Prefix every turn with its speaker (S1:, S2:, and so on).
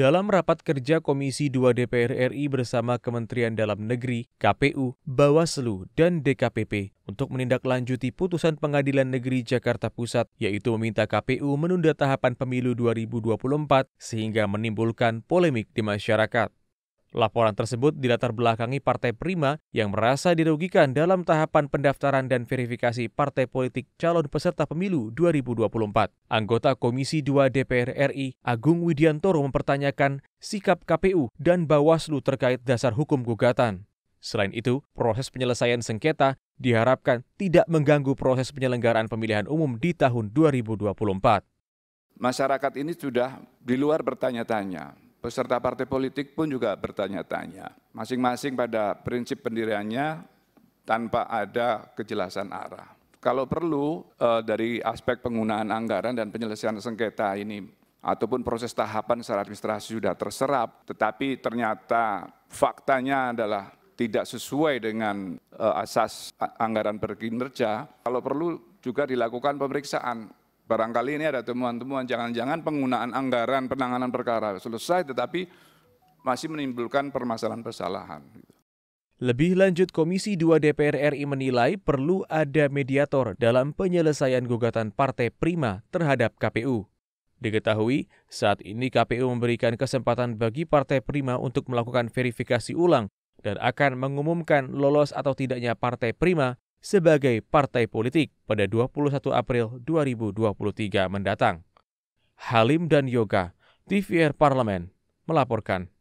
S1: Dalam rapat kerja Komisi 2 DPR RI bersama Kementerian Dalam Negeri, KPU, Bawaslu, dan DKPP untuk menindaklanjuti putusan Pengadilan Negeri Jakarta Pusat yaitu meminta KPU menunda tahapan pemilu 2024 sehingga menimbulkan polemik di masyarakat. Laporan tersebut dilatar belakangi Partai Prima yang merasa dirugikan dalam tahapan pendaftaran dan verifikasi partai politik calon peserta pemilu 2024. Anggota Komisi 2 DPR RI, Agung Widiantoro mempertanyakan sikap KPU dan Bawaslu terkait dasar hukum gugatan. Selain itu, proses penyelesaian sengketa diharapkan tidak mengganggu proses penyelenggaraan pemilihan umum di tahun 2024.
S2: Masyarakat ini sudah di luar bertanya-tanya, peserta partai politik pun juga bertanya-tanya. Masing-masing pada prinsip pendiriannya tanpa ada kejelasan arah. Kalau perlu eh, dari aspek penggunaan anggaran dan penyelesaian sengketa ini ataupun proses tahapan secara administrasi sudah terserap, tetapi ternyata faktanya adalah tidak sesuai dengan uh, asas anggaran berkinerja, kalau perlu juga dilakukan pemeriksaan Barangkali ini ada temuan-temuan, jangan-jangan penggunaan anggaran penanganan perkara selesai tetapi masih menimbulkan permasalahan-persalahan.
S1: Lebih lanjut, Komisi 2 DPR RI menilai perlu ada mediator dalam penyelesaian gugatan Partai Prima terhadap KPU. Diketahui, saat ini KPU memberikan kesempatan bagi Partai Prima untuk melakukan verifikasi ulang dan akan mengumumkan lolos atau tidaknya Partai Prima sebagai partai politik pada 21 April 2023 mendatang. Halim dan Yoga, TVR Parlemen, melaporkan.